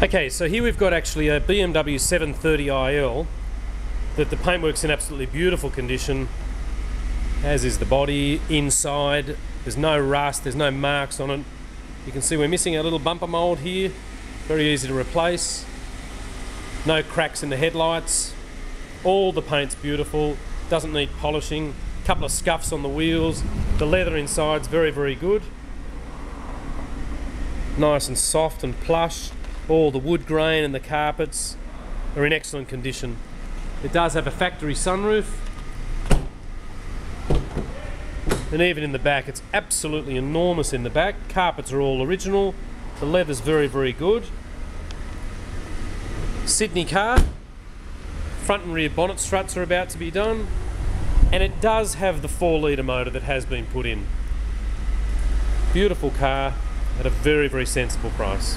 Okay, so here we've got actually a BMW 730iL that the paintwork's in absolutely beautiful condition, as is the body inside. There's no rust, there's no marks on it. You can see we're missing a little bumper mold here, very easy to replace. No cracks in the headlights. All the paint's beautiful, doesn't need polishing. A Couple of scuffs on the wheels. The leather inside's very, very good. Nice and soft and plush. All the wood grain and the carpets are in excellent condition. It does have a factory sunroof. And even in the back, it's absolutely enormous in the back. Carpets are all original. The leather's very, very good. Sydney car. Front and rear bonnet struts are about to be done. And it does have the 4 litre motor that has been put in. Beautiful car at a very, very sensible price.